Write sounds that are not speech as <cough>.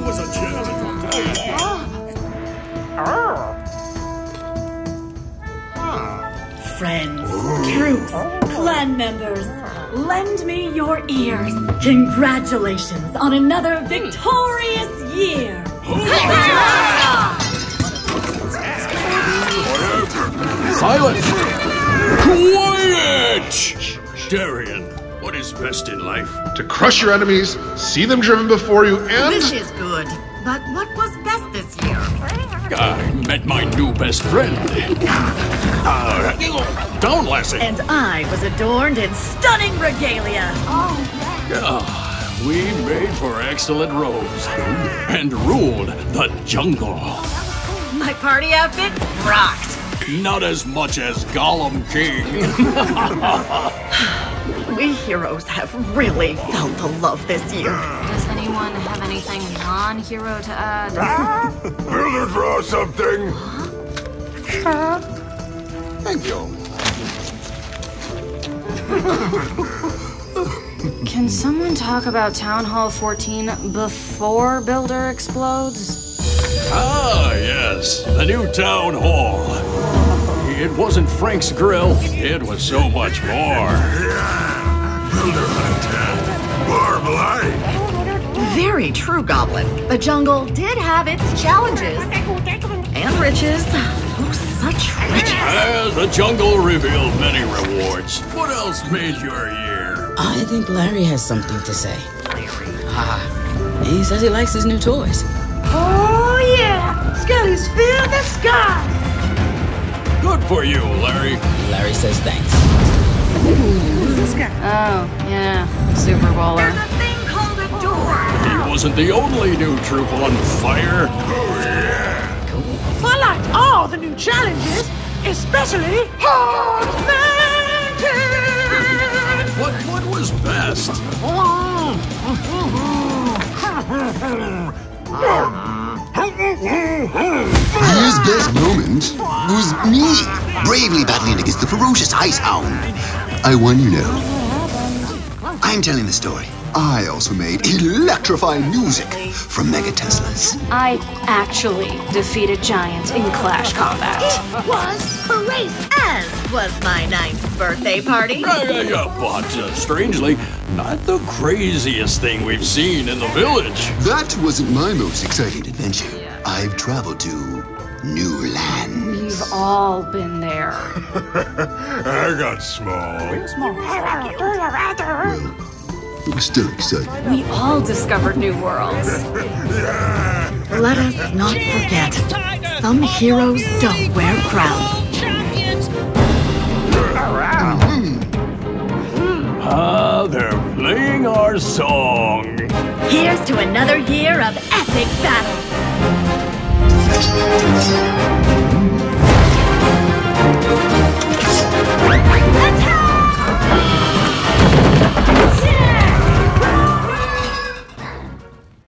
was a gentleman. Ah. Friends, troops, clan members, lend me your ears. Congratulations on another victorious year. Silence! Quiet! Darian, what is best in life? To crush your enemies, see them driven before you, and Which is good. But what was best this year? I met my new best friend. Uh, down, lassie. And I was adorned in stunning regalia. Ah, we made for excellent robes and ruled the jungle. My party outfit rocked. Not as much as Gollum King. <laughs> We heroes have really felt the love this year. Does anyone have anything non-hero to add? Builder draw something. thank you. Can someone talk about Town Hall 14 before Builder explodes? Ah, yes, the new town hall. It wasn't Frank's grill, it was so much more. Builder Hunt, Barb Light. Very true, Goblin. The jungle did have its challenges. And riches. Oh, such riches. As the jungle revealed many rewards. What else made your year? I think Larry has something to say. Larry? Ah, he says he likes his new toys. Oh, yeah! Skellies fill the sky! Good for you, Larry. Larry says thanks. Oh, yeah, Super Bowler. A thing called a door. He wasn't the only new troop on fire. Oh yeah. I liked all the new challenges, especially Haunted! What what was best? <laughs> <laughs> His best moment was me, bravely battling against the ferocious Ice Hound. I won, you know. I'm telling the story. I also made electrifying music from Mega Teslas. I actually defeated Giant in Clash Combat. It Was a race, as was my ninth birthday party. Yeah, yeah, yeah, but uh, strangely, not the craziest thing we've seen in the village. That wasn't my most exciting adventure. I've traveled to new lands. We've all been there. <laughs> I got small. It was still excited. We all discovered new worlds. <laughs> Let us not forget, some heroes don't wear crowns. Ah, they're playing our song. Here's to another year of epic battles.